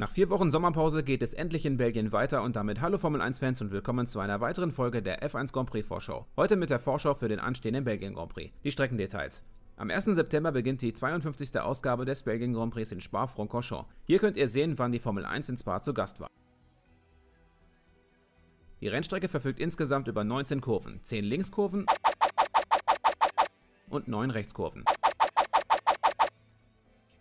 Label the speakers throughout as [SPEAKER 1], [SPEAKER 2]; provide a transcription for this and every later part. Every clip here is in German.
[SPEAKER 1] Nach vier Wochen Sommerpause geht es endlich in Belgien weiter und damit hallo Formel 1 Fans und willkommen zu einer weiteren Folge der F1 Grand Prix Vorschau. Heute mit der Vorschau für den anstehenden Belgien Grand Prix. Die Streckendetails. Am 1. September beginnt die 52. Ausgabe des Belgien Grand Prix in Spa-Francorchamps. Hier könnt ihr sehen, wann die Formel 1 in Spa zu Gast war. Die Rennstrecke verfügt insgesamt über 19 Kurven, 10 Linkskurven und 9 Rechtskurven.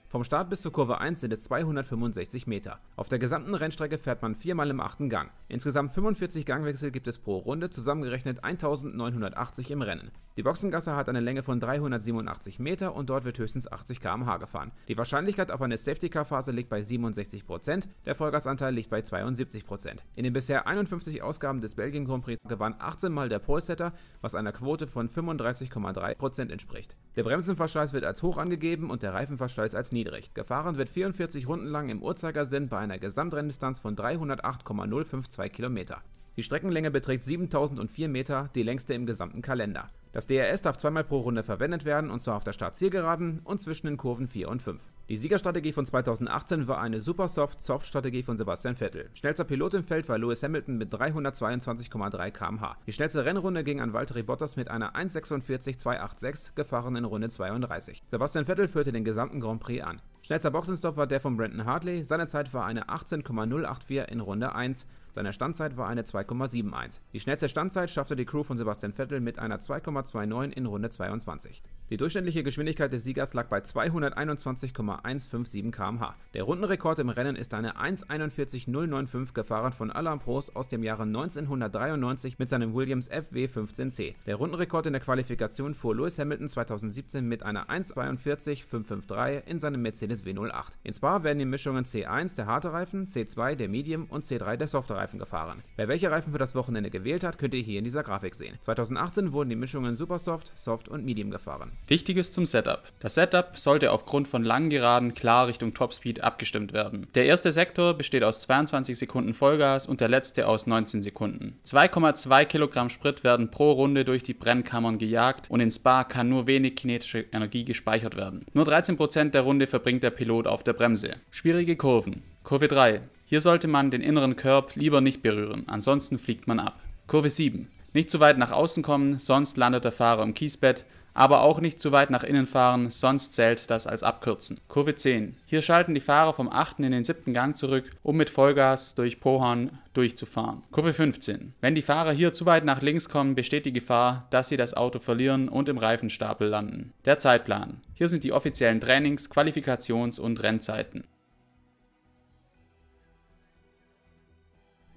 [SPEAKER 1] Vom Start bis zur Kurve 1 sind es 265 Meter. Auf der gesamten Rennstrecke fährt man viermal im achten Gang. Insgesamt 45 Gangwechsel gibt es pro Runde, zusammengerechnet 1980 im Rennen. Die Boxengasse hat eine Länge von 387 Meter und dort wird höchstens 80 km/h gefahren. Die Wahrscheinlichkeit auf eine Safety-Car-Phase liegt bei 67%, der Vollgasanteil liegt bei 72%. In den bisher 51 Ausgaben des Belgien Grand Prix gewann 18 Mal der Polesetter, was einer Quote von 35,3% entspricht. Der Bremsenverschleiß wird als hoch angegeben und der Reifenverschleiß als niedrig. Gefahren wird 44 Runden lang im Uhrzeigersinn bei einer Gesamtrenndistanz von 308,052 Kilometer. Die Streckenlänge beträgt 7004 Meter, die längste im gesamten Kalender. Das DRS darf zweimal pro Runde verwendet werden, und zwar auf der Startzielgeraden und zwischen den Kurven 4 und 5. Die Siegerstrategie von 2018 war eine Supersoft-Soft-Strategie von Sebastian Vettel. Schnellster Pilot im Feld war Lewis Hamilton mit 322,3 km/h. Die schnellste Rennrunde ging an Valtteri Bottas mit einer 1,46,286 gefahren in Runde 32. Sebastian Vettel führte den gesamten Grand Prix an. Schnellster Boxenstopp war der von Brandon Hartley, seine Zeit war eine 18,084 in Runde 1, seine Standzeit war eine 2,71. Die schnellste Standzeit schaffte die Crew von Sebastian Vettel mit einer 2,29 in Runde 22. Die durchschnittliche Geschwindigkeit des Siegers lag bei 221,157 km/h. Der Rundenrekord im Rennen ist eine 1,41095 gefahren von Alain Prost aus dem Jahre 1993 mit seinem Williams FW15C. Der Rundenrekord in der Qualifikation fuhr Lewis Hamilton 2017 mit einer 1,42553 in seinem Mercedes W08. In Spa werden die Mischungen C1 der harte Reifen, C2 der Medium und C3 der softe Reifen Reifen gefahren. Wer welche Reifen für das Wochenende gewählt hat, könnt ihr hier in dieser Grafik sehen. 2018 wurden die Mischungen Supersoft, Soft und Medium gefahren.
[SPEAKER 2] Wichtiges zum Setup. Das Setup sollte aufgrund von langen Geraden klar Richtung Topspeed abgestimmt werden. Der erste Sektor besteht aus 22 Sekunden Vollgas und der letzte aus 19 Sekunden. 2,2 Kilogramm Sprit werden pro Runde durch die Brennkammern gejagt und in Spa kann nur wenig kinetische Energie gespeichert werden. Nur 13% der Runde verbringt der Pilot auf der Bremse. Schwierige Kurven. Kurve 3. Hier sollte man den inneren Curb lieber nicht berühren, ansonsten fliegt man ab. Kurve 7. Nicht zu weit nach außen kommen, sonst landet der Fahrer im Kiesbett, aber auch nicht zu weit nach innen fahren, sonst zählt das als Abkürzen. Kurve 10. Hier schalten die Fahrer vom 8. in den 7. Gang zurück, um mit Vollgas durch Pohorn durchzufahren. Kurve 15. Wenn die Fahrer hier zu weit nach links kommen, besteht die Gefahr, dass sie das Auto verlieren und im Reifenstapel landen. Der Zeitplan. Hier sind die offiziellen Trainings-, Qualifikations- und Rennzeiten.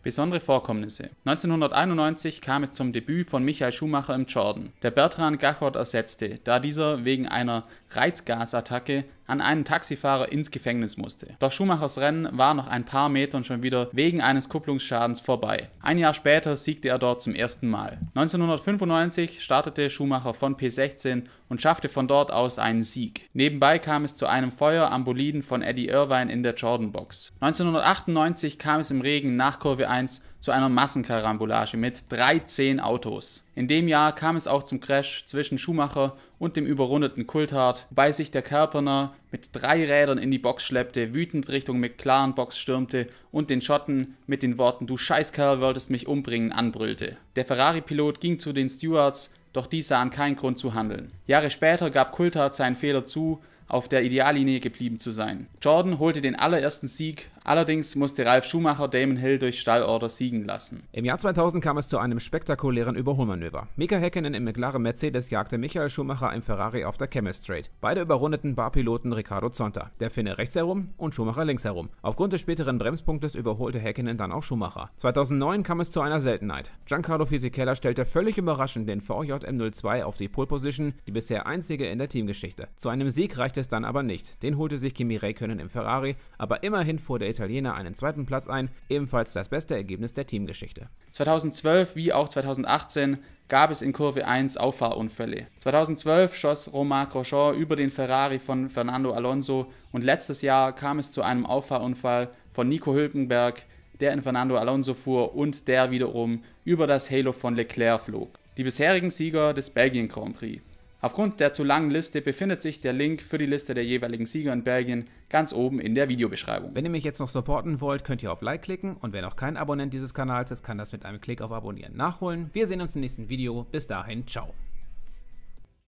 [SPEAKER 2] Besondere Vorkommnisse. 1991 kam es zum Debüt von Michael Schumacher im Jordan, der Bertrand Gachot ersetzte, da dieser wegen einer Reizgasattacke an einen Taxifahrer ins Gefängnis musste. Doch Schumachers Rennen war nach ein paar Metern schon wieder wegen eines Kupplungsschadens vorbei. Ein Jahr später siegte er dort zum ersten Mal. 1995 startete Schumacher von P16 und schaffte von dort aus einen Sieg. Nebenbei kam es zu einem Feuer am Boliden von Eddie Irvine in der Jordan Box. 1998 kam es im Regen nach Kurve 1 zu einer Massenkarambolage mit 13 Autos. In dem Jahr kam es auch zum Crash zwischen Schumacher und dem überrundeten Coulthard, wobei sich der Körperner mit drei Rädern in die Box schleppte, wütend Richtung McLaren Box stürmte und den Schotten mit den Worten Du Scheißkerl wolltest mich umbringen anbrüllte. Der Ferrari-Pilot ging zu den Stewards, doch die sahen keinen Grund zu handeln. Jahre später gab Coulthard seinen Fehler zu, auf der Ideallinie geblieben zu sein. Jordan holte den allerersten Sieg Allerdings musste Ralf Schumacher Damon Hill durch Stallorder siegen lassen.
[SPEAKER 1] Im Jahr 2000 kam es zu einem spektakulären Überholmanöver. Mika Häkkinen im McLaren Mercedes jagte Michael Schumacher im Ferrari auf der Camel Straight. Beide überrundeten Barpiloten Ricardo Zonta, der Finne rechts herum und Schumacher links herum. Aufgrund des späteren Bremspunktes überholte Häkkinen dann auch Schumacher. 2009 kam es zu einer Seltenheit. Giancarlo Fisichella stellte völlig überraschend den VJM02 auf die Pole Position, die bisher einzige in der Teamgeschichte. Zu einem Sieg reichte es dann aber nicht. Den holte sich Kimi Räikkönen im Ferrari, aber immerhin vor der Italiener einen zweiten Platz ein, ebenfalls das beste Ergebnis der Teamgeschichte.
[SPEAKER 2] 2012 wie auch 2018 gab es in Kurve 1 Auffahrunfälle. 2012 schoss Romain Grosjean über den Ferrari von Fernando Alonso und letztes Jahr kam es zu einem Auffahrunfall von Nico Hülkenberg, der in Fernando Alonso fuhr und der wiederum über das Halo von Leclerc flog. Die bisherigen Sieger des Belgien Grand Prix. Aufgrund der zu langen Liste befindet sich der Link für die Liste der jeweiligen Sieger in Belgien ganz oben in der Videobeschreibung.
[SPEAKER 1] Wenn ihr mich jetzt noch supporten wollt, könnt ihr auf Like klicken und wer noch kein Abonnent dieses Kanals ist, kann das mit einem Klick auf Abonnieren nachholen. Wir sehen uns im nächsten Video. Bis dahin, ciao.